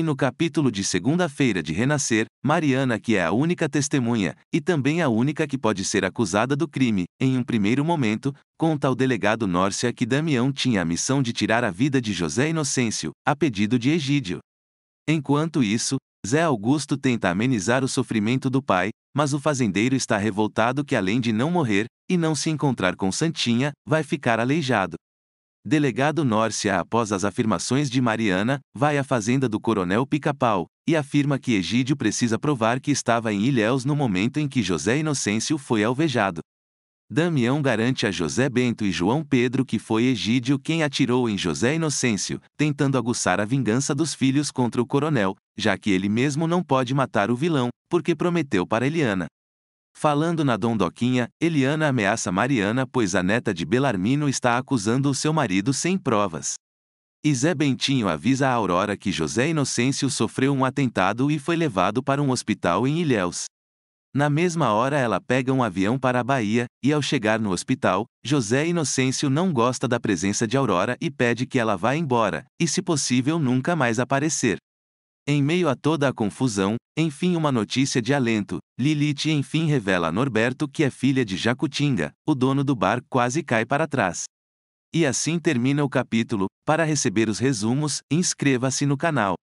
No capítulo de segunda-feira de Renascer, Mariana, que é a única testemunha, e também a única que pode ser acusada do crime, em um primeiro momento, conta ao delegado Nórcia que Damião tinha a missão de tirar a vida de José Inocêncio, a pedido de Egídio. Enquanto isso, Zé Augusto tenta amenizar o sofrimento do pai, mas o fazendeiro está revoltado que além de não morrer, e não se encontrar com Santinha, vai ficar aleijado. Delegado Nórcia, após as afirmações de Mariana, vai à fazenda do coronel Pica-Pau e afirma que Egídio precisa provar que estava em Ilhéus no momento em que José Inocêncio foi alvejado. Damião garante a José Bento e João Pedro que foi Egídio quem atirou em José Inocêncio, tentando aguçar a vingança dos filhos contra o coronel, já que ele mesmo não pode matar o vilão, porque prometeu para Eliana. Falando na Dondoquinha, Eliana ameaça Mariana pois a neta de Belarmino está acusando o seu marido sem provas. E Zé Bentinho avisa a Aurora que José Inocêncio sofreu um atentado e foi levado para um hospital em Ilhéus. Na mesma hora ela pega um avião para a Bahia, e ao chegar no hospital, José Inocêncio não gosta da presença de Aurora e pede que ela vá embora, e se possível nunca mais aparecer. Em meio a toda a confusão, enfim uma notícia de alento, Lilith enfim revela a Norberto que é filha de Jacutinga, o dono do bar quase cai para trás. E assim termina o capítulo, para receber os resumos, inscreva-se no canal.